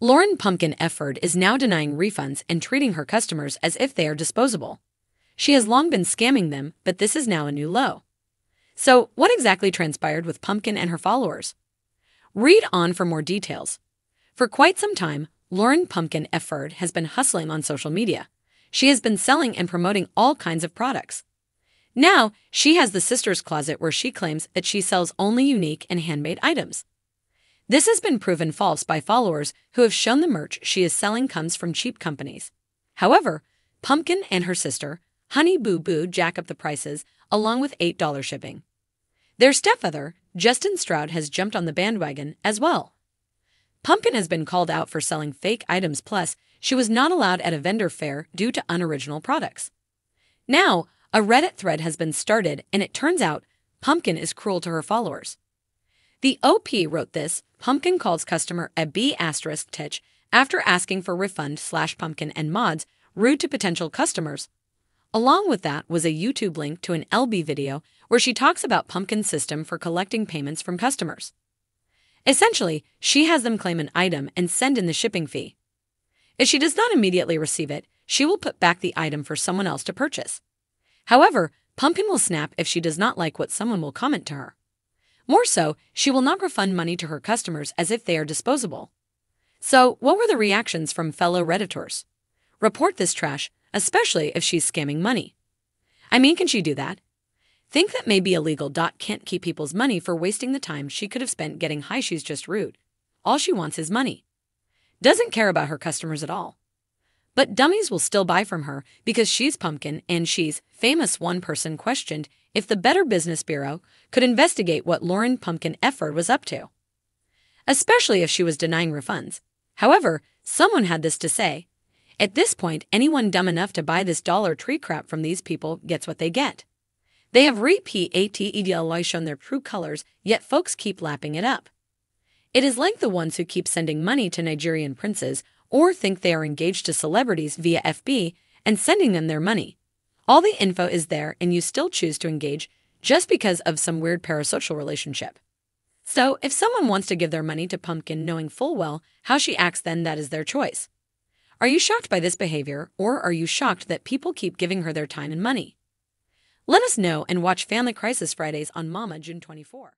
Lauryn Pumpkin Efird is now denying refunds and treating her customers as if they are disposable. She has long been scamming them, but this is now a new low. So, what exactly transpired with Pumpkin and her followers? Read on for more details. For quite some time, Lauryn Pumpkin Efird has been hustling on social media. She has been selling and promoting all kinds of products. Now, she has the Sisters Closet where she claims that she sells only unique and handmade items. This has been proven false by followers who have shown the merch she is selling comes from cheap companies. However, Pumpkin and her sister, Honey Boo Boo, jack up the prices along with $8 shipping. Their stepfather, Justin Stroud, has jumped on the bandwagon as well. Pumpkin has been called out for selling fake items, plus, she was not allowed at a vendor fair due to unoriginal products. Now, a Reddit thread has been started, and it turns out Pumpkin is cruel to her followers. The OP wrote this Pumpkin calls customer a B asterisk titch after asking for refund slash pumpkin and mods rude to potential customers. Along with that was a YouTube link to an LB video where she talks about Pumpkin's system for collecting payments from customers. Essentially, she has them claim an item and send in the shipping fee. If she does not immediately receive it, she will put back the item for someone else to purchase. However, Pumpkin will snap if she does not like what someone will comment to her. More so, she will not refund money to her customers as if they are disposable. So, what were the reactions from fellow Redditors? Report this trash, especially if she's scamming money. I mean, can she do that? Think that maybe illegal dot can't keep people's money for wasting the time she could have spent getting high she's just rude. All she wants is money. Doesn't care about her customers at all. But dummies will still buy from her because she's pumpkin and she's famous one person questioned if the Better Business Bureau could investigate what Lauryn Pumpkin Efird was up to. Especially if she was denying refunds. However, someone had this to say. At this point, anyone dumb enough to buy this Dollar Tree crap from these people gets what they get. They have repeatedly shown their true colors, yet folks keep lapping it up. It is like the ones who keep sending money to Nigerian princes or think they are engaged to celebrities via FB and sending them their money. All the info is there and you still choose to engage just because of some weird parasocial relationship. So, if someone wants to give their money to Pumpkin knowing full well how she acts, then that is their choice. Are you shocked by this behavior, or are you shocked that people keep giving her their time and money? Let us know and watch Family Crisis Fridays on Mama June 24.